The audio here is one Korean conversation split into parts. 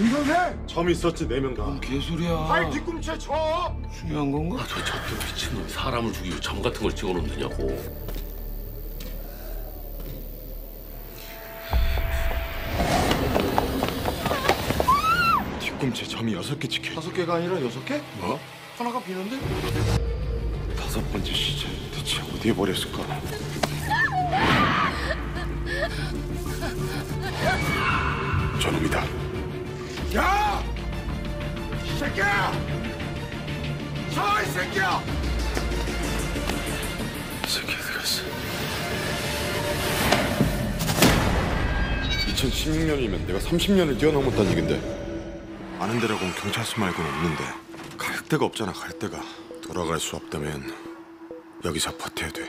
김 선생 점 있었지 네 명 다. 개소리야. 아이 뒤꿈치에 쳐 중요한 건가? 아, 저 저때 미친놈 사람을 죽이고 점 같은 걸 찍어놓느냐고. 뒤꿈치에 점이 여섯 개 찍혀. 다섯 개가 아니라 여섯 개? 뭐? 하나가 비는데? 다섯 번째 시체 대체 어디에 버렸을까? 저놈이다. 야! 이 새끼야! 서 이 새끼야! 이 새끼 갔어? 2016년이면 내가 30년을 뛰어넘었다는 얘긴데. 아는 데라고는 경찰서 말고는 없는데 갈 데가 없잖아 갈 데가. 돌아갈 수 없다면 여기서 버텨야 돼.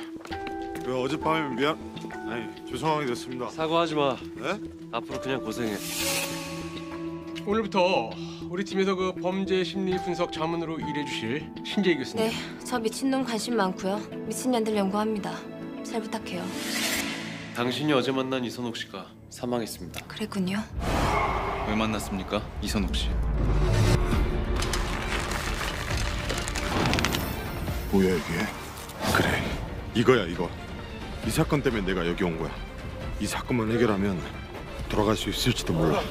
그 어젯밤에 미안. 아니 죄송하게 됐습니다. 사과하지 마. 네? 앞으로 그냥 고생해. 오늘부터 우리 팀에서 그 범죄 심리 분석 자문으로 일해 주실 신재희 교수님. 네, 저 미친놈 관심 많고요. 미친년들 연구합니다. 잘 부탁해요. 당신이 어제 만난 이선옥 씨가 사망했습니다. 그랬군요. 왜 만났습니까? 이선욱 씨. 뭐야 이게? 그래 이거야 이거. 이 사건 때문에 내가 여기 온 거야. 이 사건만 해결하면 돌아갈 수 있을지도 몰라.